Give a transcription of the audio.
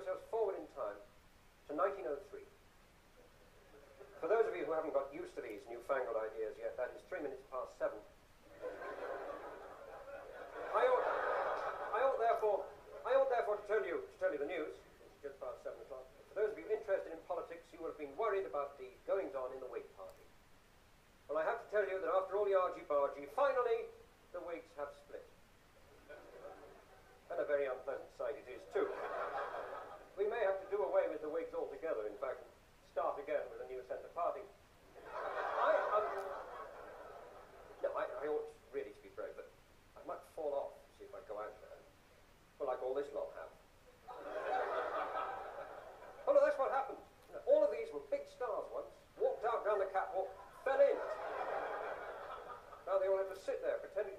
to 1903. For those of you who haven't got used to these newfangled ideas yet, that is three minutes past seven. I ought, I ought therefore, I ought therefore to tell you, to tell you the news. It's just past seven o'clock. For those of you interested in politics, you will have been worried about the goings on in the Whig Party. Well, I have to tell you that after all the argy-bargy, finally the Whigs have split. And a very unpleasant sight it is, too. We may have to do away with the Whigs altogether, in fact, start again with a new centre party. I, um, no, I, I ought really to be brave, but I might fall off, see if I go out there. Well, like all this lot have. oh, no, that's what happened. All of these were big stars once, walked out down the catwalk, fell in. Now they all have to sit there pretending